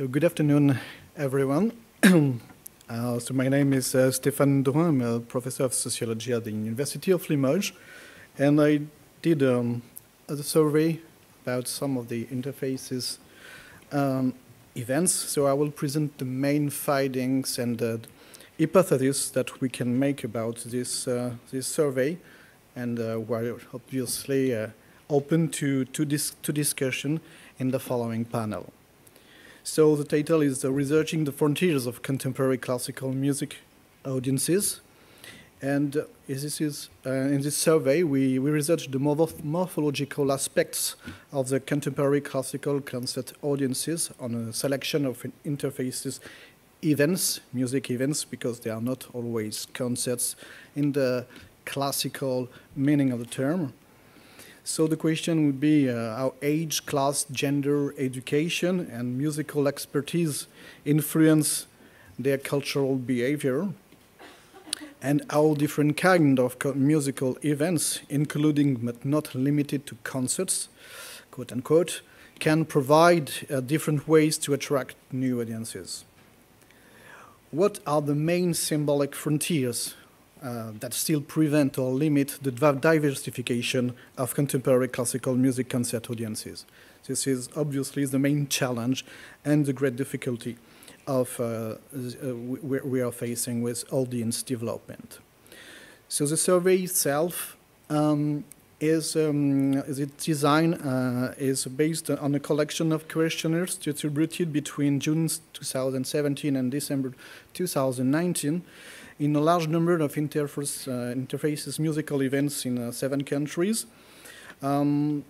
So good afternoon, everyone. uh, so my name is uh, Stéphane Dorin. I'm a professor of sociology at the University of Limoges, and I did um, a survey about some of the interfaces um, events. So I will present the main findings and the hypotheses that we can make about this uh, this survey, and uh, we're obviously uh, open to to, dis to discussion in the following panel. So the title is uh, Researching the Frontiers of Contemporary Classical Music Audiences. And uh, this is, uh, in this survey, we, we researched the morphological aspects of the contemporary classical concert audiences on a selection of interfaces events, music events, because they are not always concerts in the classical meaning of the term. So the question would be uh, how age, class, gender, education, and musical expertise influence their cultural behavior, and how different kind of musical events, including but not limited to concerts, quote unquote, can provide uh, different ways to attract new audiences. What are the main symbolic frontiers uh, that still prevent or limit the diversification of contemporary classical music concert audiences. This is obviously the main challenge and the great difficulty of uh, uh, we, are facing with audience development. So the survey itself um, is, um, its design uh, is based on a collection of questionnaires distributed between June 2017 and December 2019 in a large number of interface, uh, interfaces musical events in uh, seven countries. Um,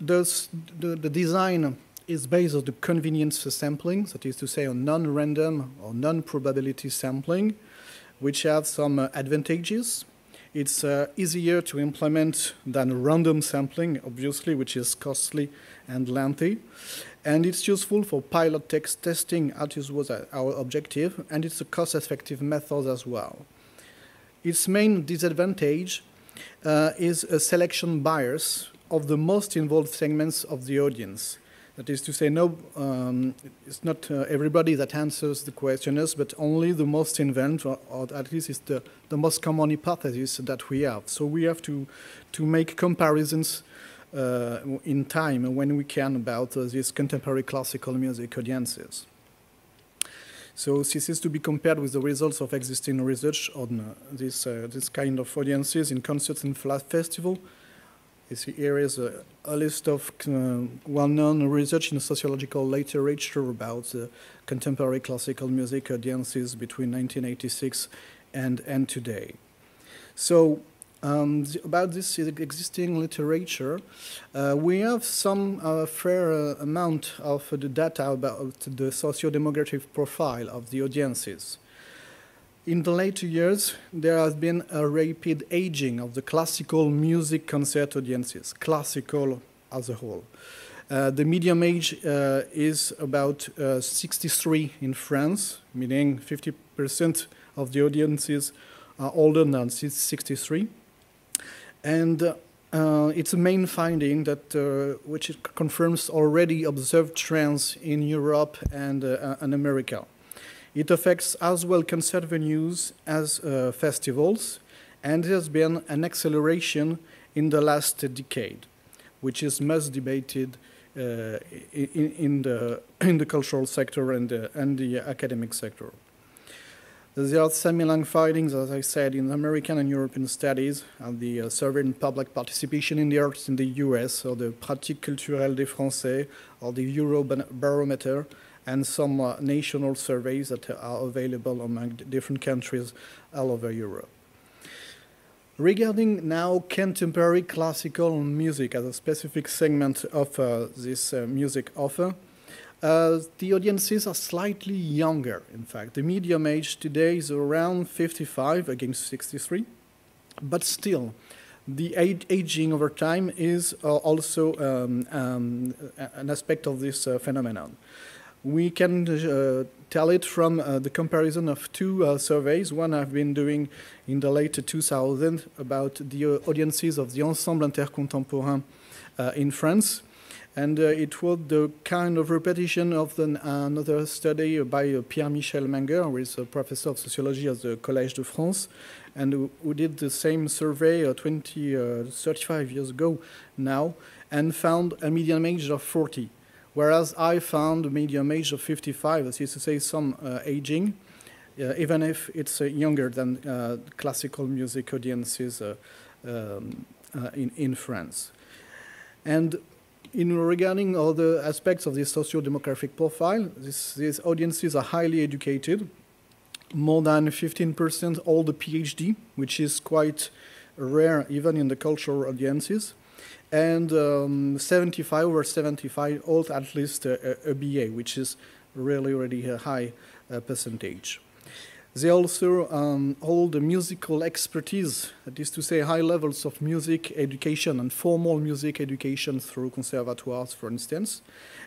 the, the design is based on the convenience sampling, that is to say on non-random or non-probability sampling, which have some uh, advantages. It's uh, easier to implement than random sampling, obviously, which is costly and lengthy and it's useful for pilot text testing, as was our objective, and it's a cost-effective method as well. Its main disadvantage uh, is a selection bias of the most involved segments of the audience. That is to say, no, um, it's not uh, everybody that answers the questionnaires, but only the most involved, or, or, at least it's the, the most common hypothesis that we have. So we have to, to make comparisons in time when we can about uh, these contemporary classical music audiences. So this is to be compared with the results of existing research on uh, this, uh, this kind of audiences in concerts and festival. You see here is a, a list of uh, well-known research in sociological literature about contemporary classical music audiences between 1986 and, and today. So um, the, about this existing literature, uh, we have some uh, fair uh, amount of the data about the socio-demographic profile of the audiences. In the later years, there has been a rapid aging of the classical music concert audiences, classical as a whole. Uh, the medium age uh, is about uh, 63 in France, meaning 50% of the audiences are older than 63. And uh, it's a main finding that uh, which confirms already observed trends in Europe and, uh, and America. It affects as well concert venues as uh, festivals, and there has been an acceleration in the last decade, which is most debated uh, in, in, the, in the cultural sector and the, and the academic sector. There are similar findings, as I said, in American and European studies, and the uh, survey in public participation in the arts in the US, or the Pratique culturelle des Français, or the Eurobarometer, and some uh, national surveys that are available among different countries all over Europe. Regarding now contemporary classical music as a specific segment of uh, this uh, music offer, uh, the audiences are slightly younger, in fact. The medium age today is around 55 against 63, but still, the age, aging over time is uh, also um, um, an aspect of this uh, phenomenon. We can uh, tell it from uh, the comparison of two uh, surveys. One I've been doing in the late 2000s about the audiences of the Ensemble Intercontemporain in France And uh, it was the kind of repetition of the, another study by uh, Pierre-Michel Menger, who is a professor of sociology at the Collège de France, and who, who did the same survey uh, 20, uh, 35 years ago now, and found a median age of 40. Whereas I found a median age of 55, that is to say some uh, aging, uh, even if it's younger than classical music audiences um, in, in France. And in regarding other aspects of this socio-demographic profile, this, these audiences are highly educated, more than 15% all the PhD, which is quite rare even in the cultural audiences, and um, 75 or 75 hold at least a, a, BA, which is really, really a high uh, percentage. They also um, hold a musical expertise, that is to say, high levels of music education and formal music education through conservatoires, for instance,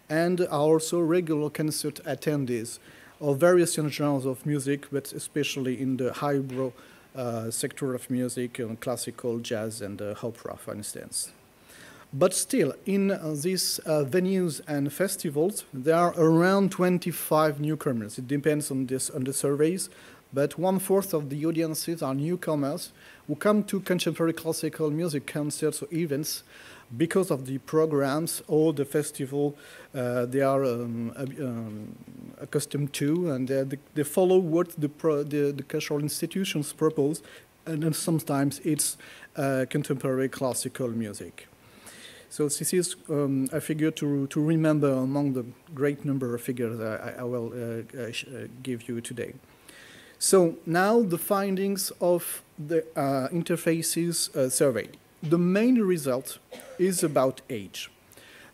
and are also regular concert attendees of various genres of music, but especially in the highbrow uh, sector of music, classical, jazz, and uh, opera, for instance. But still, in uh, these uh, venues and festivals, there are around 25 newcomers. It depends on, this, on the surveys, but one fourth of the audiences are newcomers who come to contemporary classical music concerts or events because of the programs or the festival uh, they are um, um, accustomed to, and they, they, follow what the, pro, the, the, cultural institutions propose, and sometimes it's uh, contemporary classical music. So this is um, a figure to, to remember among the great number of figures I, I will uh, uh, uh, give you today. So now the findings of the uh, interfaces uh, survey. The main result is about age.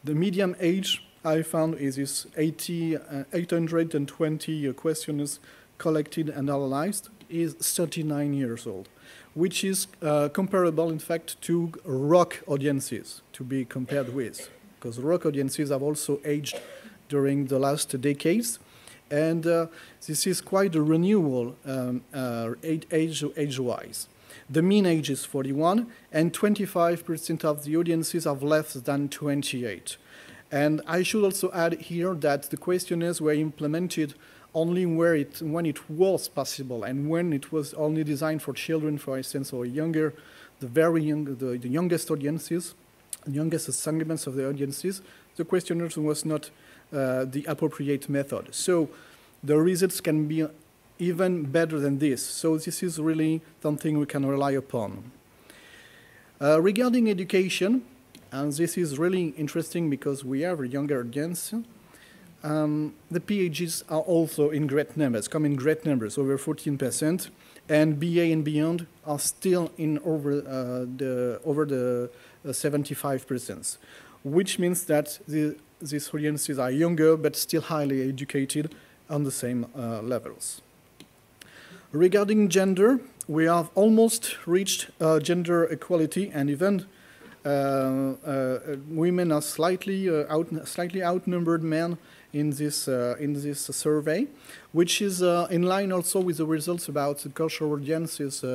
The median age I found is this 80, uh, 820 uh, questionnaires collected and analyzed is 39 years old, which is uh, comparable, in fact, to rock audiences to be compared with, because rock audiences have also aged during the last decades. And uh, this is quite a renewal um, uh, age, age-wise. The mean age is 41, and 25% of the audiences have less than 28. And I should also add here that the questionnaires were implemented only where it, when it was possible and when it was only designed for children, for instance, or younger, the very young, the, the youngest audiences, the youngest segments of the audiences, the questionnaires was not the appropriate method. So the results can be even better than this. So this is really something we can rely upon. Uh, regarding education, and this is really interesting because we have a younger audience, um, the PhDs are also in great numbers, come in great numbers, over 14%, and BA and beyond are still in over uh, the over the 75%, uh, which means that the, these audiences are younger but still highly educated on the same uh, levels. Regarding gender, we have almost reached uh, gender equality and even uh, uh, women are slightly, uh, out, slightly outnumbered men in this, in this survey, which is in line also with the results about the cultural audiences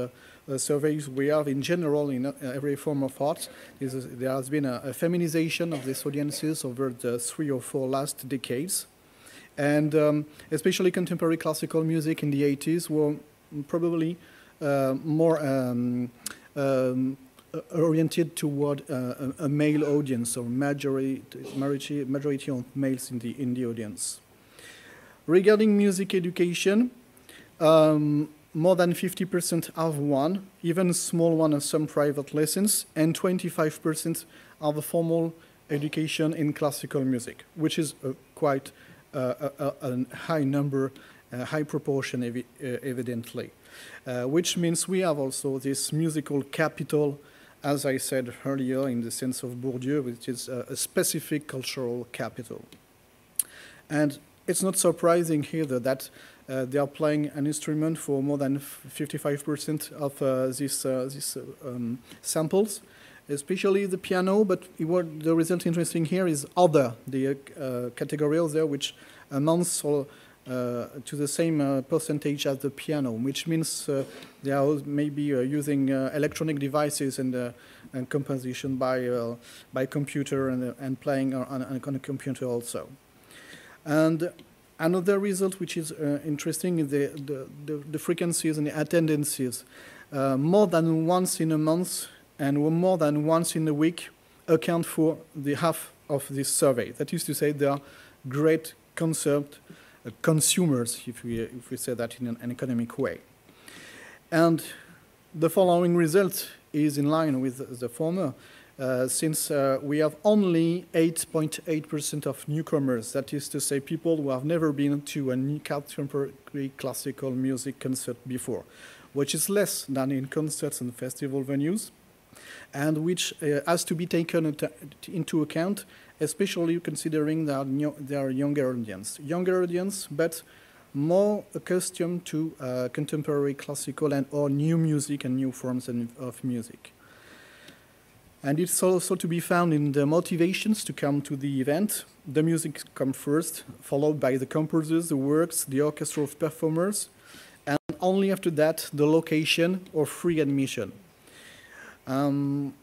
uh, surveys we have in general in uh, every form of art. Is, there has been a, a, feminization of these audiences over the three or four last decades. And um, especially contemporary classical music in the 80s were probably uh, more um, um, oriented toward uh, a, a, male audience, or majority, majority, majority of males in the, in the audience. Regarding music education, um, more than 50% have one, even a small one and some private lessons, and 25% have a formal education in classical music, which is a quite uh, a, a, high number, a high proportion evi uh, evidently, uh, which means we have also this musical capital as I said earlier, in the sense of Bourdieu, which is a, a specific cultural capital. And it's not surprising either that uh, they are playing an instrument for more than 55% of uh, these, uh, uh, um, samples, especially the piano, but what the result interesting here is other, the uh, category there, which amounts for uh, to the same uh, percentage as the piano, which means uh, they are maybe using electronic devices and, and composition by, by computer and, and playing on, on a computer also. And another result which is interesting is the, the, the, the, frequencies and the attendances. more than once in a month and more than once in a week account for the half of this survey. That is to say, they are great concert uh, consumers, if we, if we say that in an, an, economic way. And the following result is in line with the former, uh, since uh, we have only 8.8% of newcomers, that is to say people who have never been to a contemporary classical music concert before, which is less than in concerts and festival venues, and which uh, has to be taken into account especially considering that they are younger audience. Younger audience, but more accustomed to uh, contemporary classical and or new music and new forms of music. And it's also to be found in the motivations to come to the event. The music comes first, followed by the composers, the works, the orchestra of performers, and only after that, the location or free admission. Um,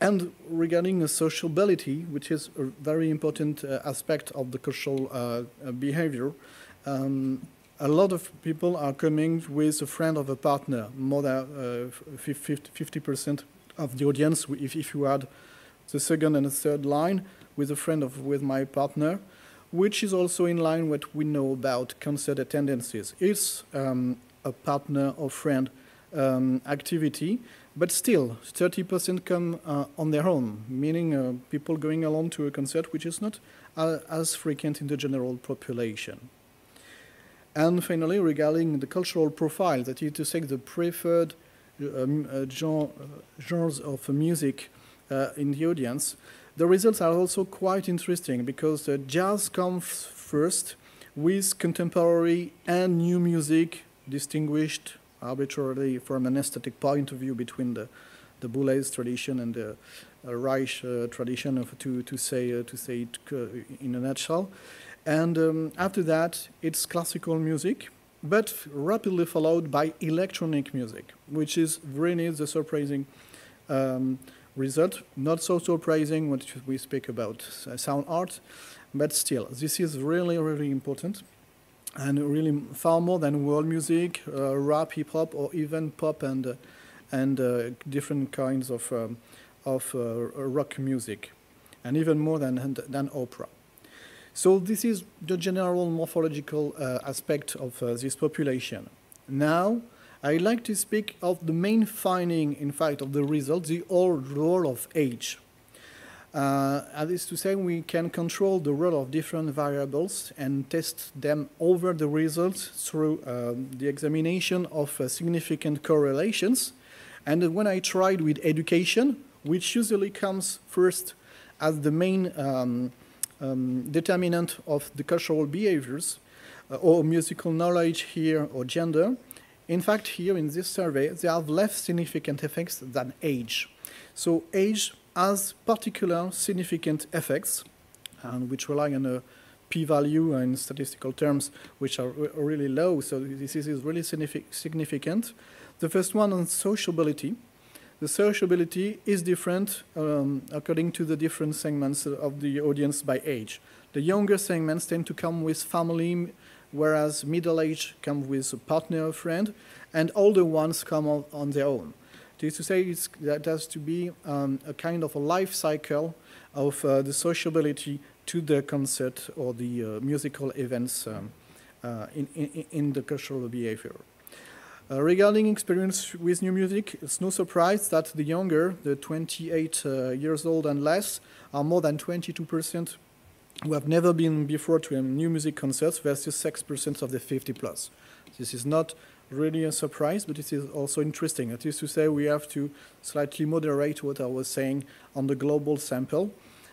and regarding the sociability, which is a very important uh, aspect of the cultural uh, uh behavior, um, a lot of people are coming with a friend of a partner. More than 50% uh, of the audience, if, if you add the second and the third line, with a friend of with my partner, which is also in line with what we know about concert attendances. It's um, a partner or friend um, activity but still, 30% come uh, on their own, meaning uh, people going alone to a concert, which is not uh, as frequent in the general population. And finally, regarding the cultural profile, that is to say the preferred uh, genre, uh, genres of music uh, in the audience, the results are also quite interesting because jazz comes first with contemporary and new music distinguished arbitrarily from an aesthetic point of view between the, the Boulez tradition and the uh, Reich uh, tradition, of, to, to, say, uh, to say it uh, in a nutshell. And um, after that, it's classical music, but rapidly followed by electronic music, which is really the surprising um, result. Not so surprising when we speak about sound art, but still, this is really, really important and really far more than world music, uh, rap, hip hop, or even pop and uh, and uh, different kinds of um, of rock music, and even more than than opera. So this is the general morphological aspect of this population. Now, I'd like to speak of the main finding, in fact, of the result, the old role of age. Uh, that is to say, we can control the role of different variables and test them over the results through uh, the examination of uh, significant correlations. And when I tried with education, which usually comes first as the main um, um, determinant of the cultural behaviors, uh, or musical knowledge here, or gender, in fact, here in this survey, they have less significant effects than age. So age has particular significant effects, and which rely on a p-value in statistical terms, which are re really low. So this is really significant. The first one on sociability. The sociability is different um, according to the different segments of the audience by age. The younger segments tend to come with family, whereas middle age come with a partner or friend, and older ones come on, on their own. It is to say that has to be um, a kind of a life cycle of uh, the sociability to the concert or the uh, musical events um, uh, in, in, in, the cultural behavior. Uh, regarding experience with new music, it's no surprise that the younger, the 28 uh, years old and less, are more than 22% who have never been before to a new music concert versus 6% of the 50 plus. This is not really a surprise, but it is also interesting. That is to say, we have to slightly moderate what I was saying on the global sample.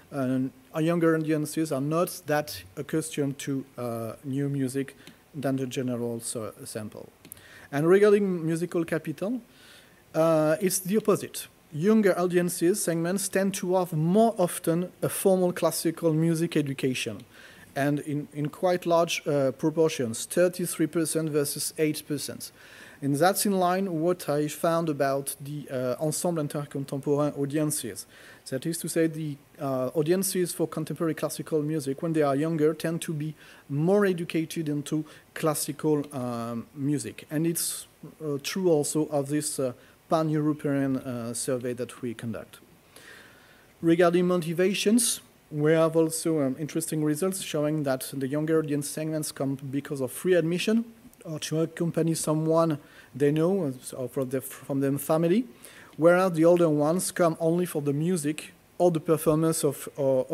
And our younger audiences are not that accustomed to uh, new music than the general sample. And regarding musical capital, uh, it's the opposite. Younger audiences segments tend to have more often a formal classical music education. and in, in quite large uh, proportions, 33% versus 8%. And that's in line what I found about the uh, ensemble intercontemporain audiences. That is to say, the uh, audiences for contemporary classical music, when they are younger, tend to be more educated into classical um, music. And it's uh, true also of this uh, pan-European uh, survey that we conduct. Regarding motivations, we have also um, interesting results showing that the younger audience segments come because of free admission or to accompany someone they know or from, the, from their family, whereas the older ones come only for the music or the performance of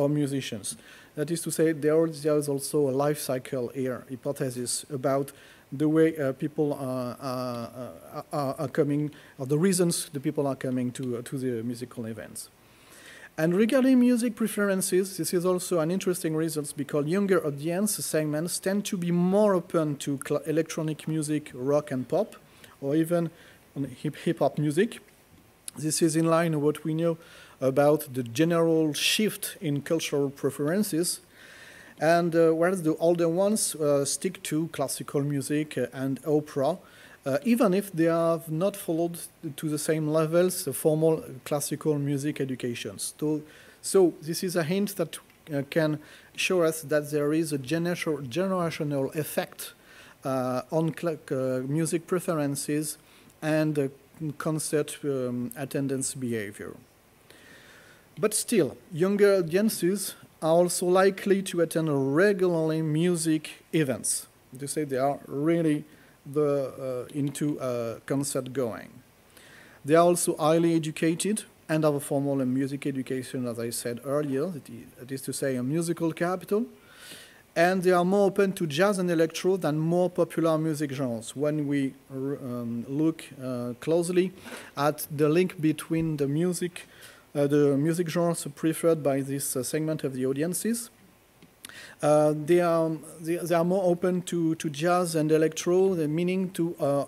musicians. That is to say, there is also a life cycle here hypothesis about the way uh, people are, are, are, are, coming, or the reasons the people are coming to, uh, to the musical events. And regarding music preferences, this is also an interesting result because younger audience segments tend to be more open to electronic music, rock and pop, or even hip-hop music. This is in line with what we know about the general shift in cultural preferences. And uh, whereas the older ones uh, stick to classical music and opera, uh, even if they have not followed to the same levels the formal classical music education. So, so this is a hint that uh, can show us that there is a gener generational effect uh, on uh, music preferences and concert um, attendance behavior. But still, younger audiences are also likely to attend regularly music events. To say they are really the, uh, into uh, concert going. They are also highly educated and have a formal music education, as I said earlier, that is to say, a musical capital. And they are more open to jazz and electro than more popular music genres. When we um, look uh, closely at the link between the music, uh, the music genres preferred by this uh, segment of the audiences, uh, they, are, they, they, are more open to, to jazz and electro, meaning to uh,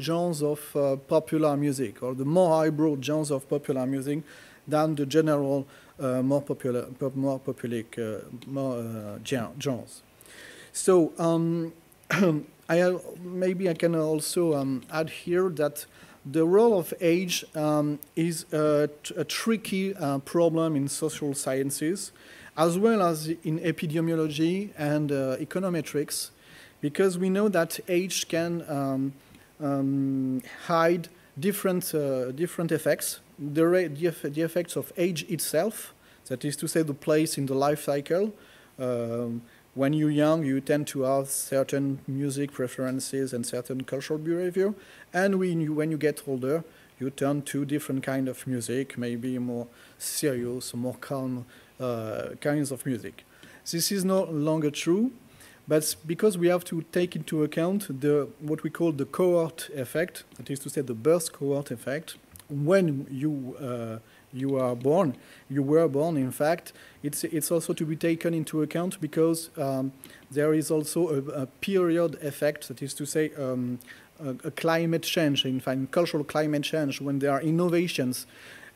genres of uh, popular music, or the more highbrow genres of popular music than the general more popular, more popular, uh, more uh, genres. So um, I, maybe I can also um, add here that the role of age um, is a, tricky problem in social sciences as well as in epidemiology and uh, econometrics, because we know that age can um, um, hide different, uh, different effects. The, the, the, effects of age itself, that is to say the place in the life cycle. Um, when you're young, you tend to have certain music preferences and certain cultural behavior. And when you, when you get older, you turn to different kind of music, maybe more serious, more calm uh, kinds of music. This is no longer true, but because we have to take into account the what we call the cohort effect, that is to say the birth cohort effect, when you uh, you are born, you were born, in fact, it's, it's also to be taken into account because um, there is also a, a, period effect, that is to say, um, a, climate change, in fact, cultural climate change, when there are innovations.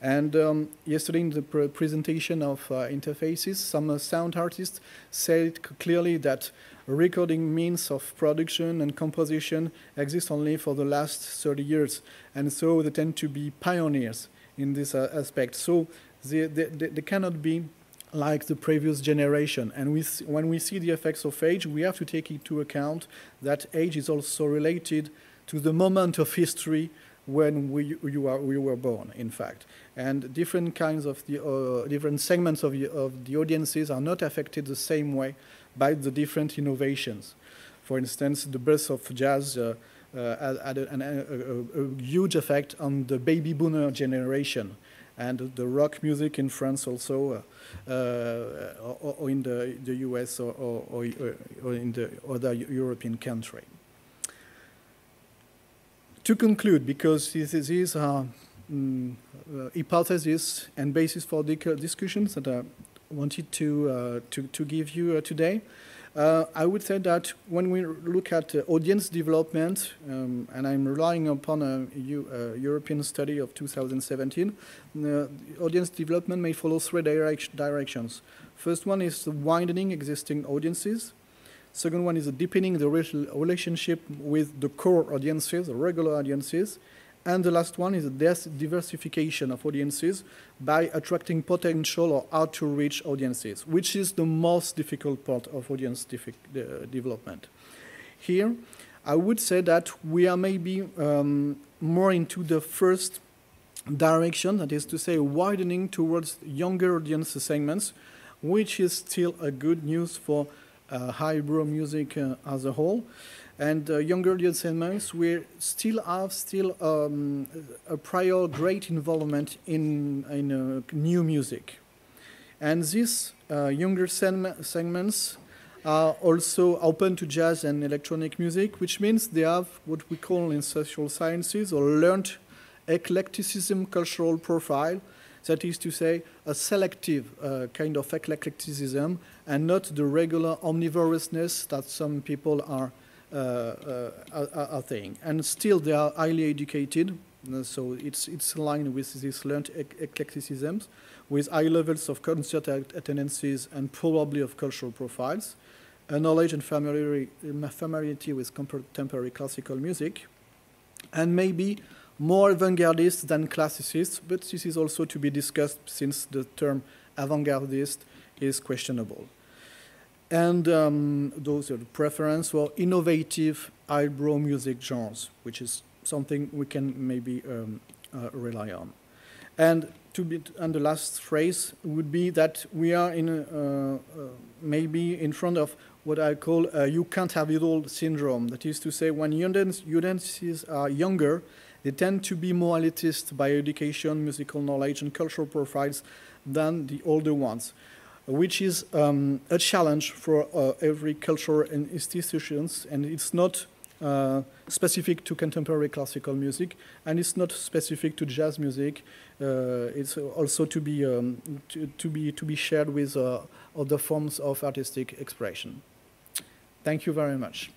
And um, yesterday in the pr presentation of uh, interfaces, some sound artists said clearly that recording means of production and composition exist only for the last 30 years. And so they tend to be pioneers in this uh, aspect. So they, they, they, cannot be like the previous generation. And we, when we see the effects of age, we have to take into account that age is also related to the moment of history when we, you are, we were born, in fact. And different kinds of the, uh, different segments of the, of the audiences are not affected the same way by the different innovations. For instance, the birth of jazz uh, uh, had a, a, a, a, huge effect on the baby boomer generation. And the rock music in France also, uh, uh, or, or, in the, the US or, or, or in the other European country to conclude, because these are um, uh, hypotheses and basis for discussions that I wanted to, uh, to, to, give you uh, today, Uh, I would say that when we look at audience development, um, and I'm relying upon a, European study of 2017, the audience development may follow three direct directions. First one is the widening existing audiences. Second one is deepening the relationship with the core audiences, the regular audiences. And the last one is the diversification of audiences by attracting potential or hard to reach audiences, which is the most difficult part of audience development. Here, I would say that we are maybe um, more into the first direction, that is to say, widening towards younger audience segments, which is still a good news for uh, highbrow music uh, as a whole. And uh, younger segments, we still have still um, a prior great involvement in, in uh, new music. And these uh, younger segments are also open to jazz and electronic music, which means they have what we call in social sciences or learned eclecticism cultural profile, that is to say, a selective uh, kind of eclecticism and not the regular omnivorousness that some people are uh, uh, are, saying. And still, they are highly educated, uh, so it's, it's aligned with this learned eclecticism, with high levels of concert attendances and probably of cultural profiles, a knowledge and familiarity with contemporary classical music, and maybe more avant-gardist than classicist, but this is also to be discussed since the term avant-gardist is questionable. And um, those are the preference for innovative highbrow music genres, which is something we can maybe um, uh, rely on. And to be, and the last phrase would be that we are in a, uh, uh, maybe in front of what I call a you can't have it all syndrome. That is to say, when audiences are younger, they tend to be more elitist by education, musical knowledge, and cultural profiles than the older ones which is um, a challenge for uh, every culture and institutions, and it's not uh, specific to contemporary classical music, and it's not specific to jazz music. Uh, it's also to be um, to, to, be to be shared with uh, other forms of artistic expression. Thank you very much.